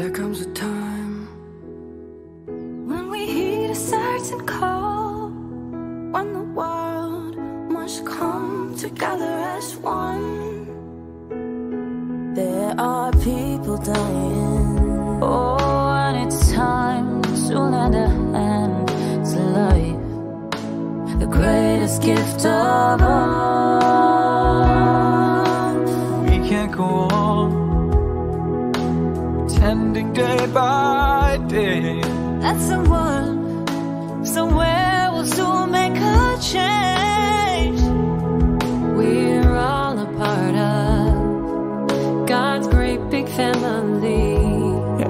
There comes a time when we heed a certain call, when the world must come together as one. There are people dying. Oh, and it's time to lend a hand to life, the greatest gift of all. we can't go on pretending day by day. That someone, somewhere will soon make a change. We're all a part of God's great big family.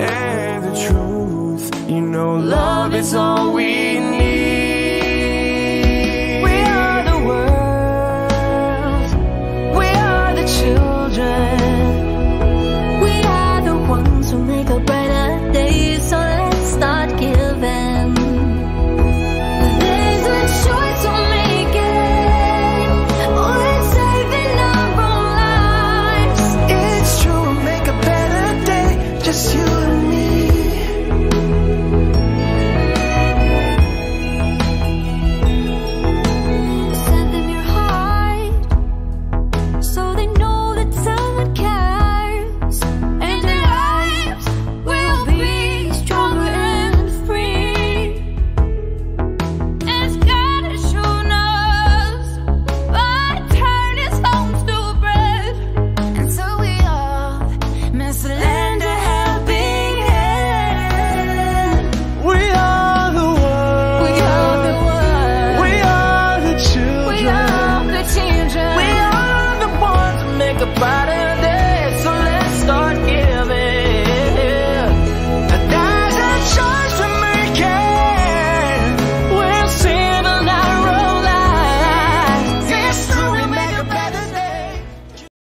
And the truth, you know, love is all we need.